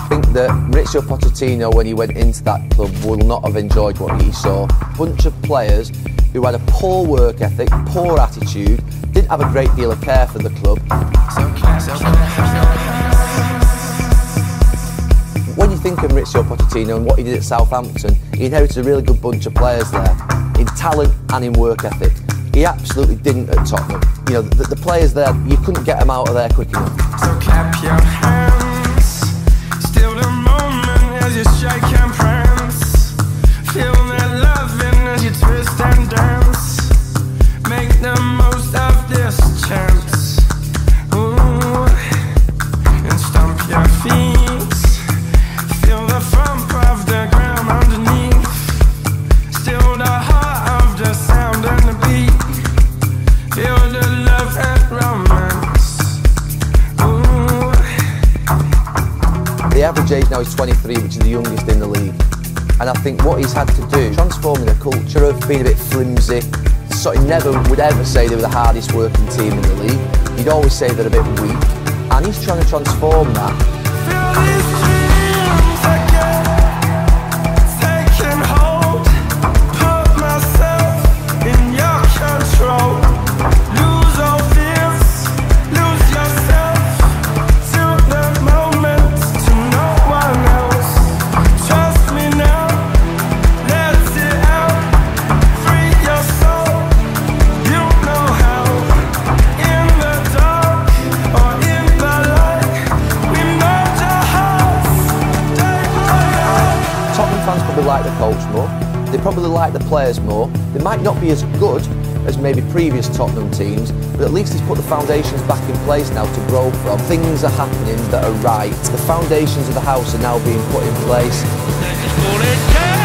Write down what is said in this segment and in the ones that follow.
I think that Mauricio Pochettino, when he went into that club, will not have enjoyed what he saw. A Bunch of players who had a poor work ethic, poor attitude, didn't have a great deal of care for the club. When you think of Mauricio Pochettino and what he did at Southampton, he inherited a really good bunch of players there, in talent and in work ethic. He absolutely didn't at Tottenham. You know, the, the players there, you couldn't get them out of there quick enough. So clap your hands. Still the moment as you shake and prance. The average age now is 23, which is the youngest in the league. And I think what he's had to do, transforming a culture of being a bit flimsy, so he never would ever say they were the hardest working team in the league. He'd always say they're a bit weak. And he's trying to transform that. Probably like the coach more. They probably like the players more. They might not be as good as maybe previous Tottenham teams, but at least he's put the foundations back in place now to grow from. Things are happening that are right. The foundations of the house are now being put in place.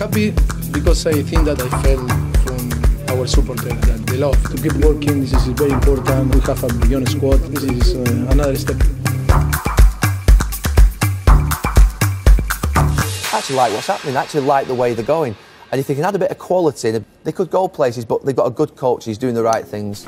Happy because I think that I felt from our supporters that they love to keep working. This is very important. We have a brilliant squad. This is uh, another step. I actually like what's happening. I actually like the way they're going. And if they can add a bit of quality, they could go places, but they've got a good coach. He's doing the right things.